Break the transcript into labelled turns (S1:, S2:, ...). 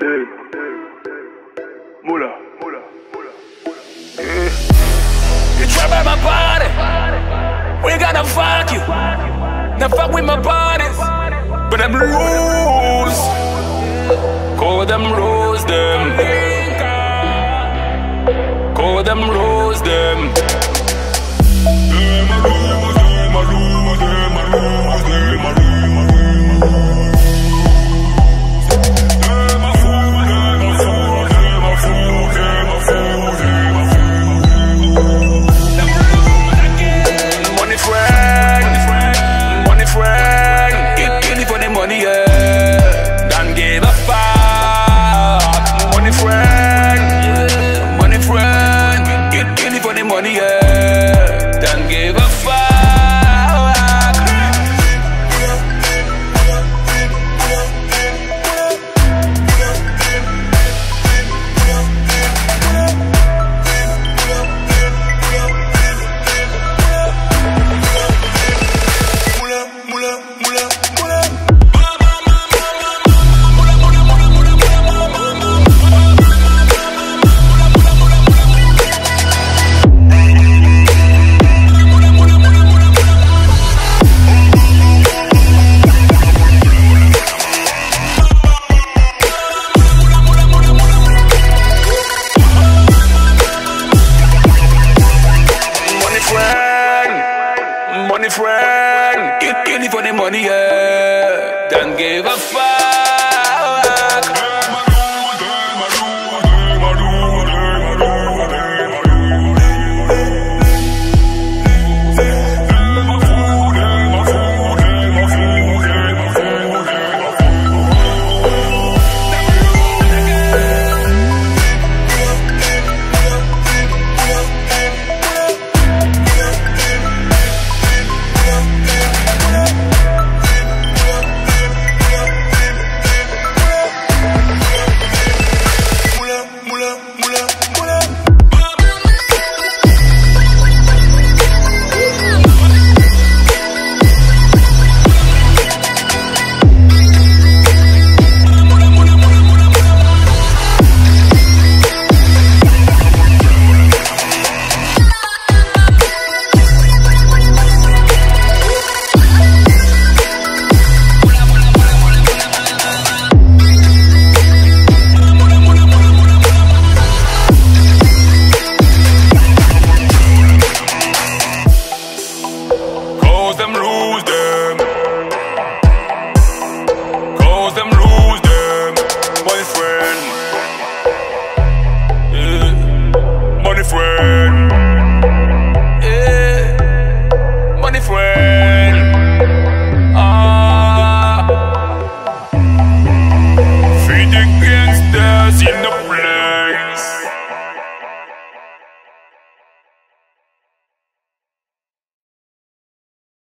S1: Hey. Mula. Mula. Mula. Yeah.
S2: You trap at my body. We gonna fuck you. Now fuck with my bodies. But them rules. Call them rules, them. Call them rules. money, yeah. money, yeah. Don't give a fuck. Yeah. Money friend.